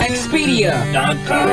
Expedia.com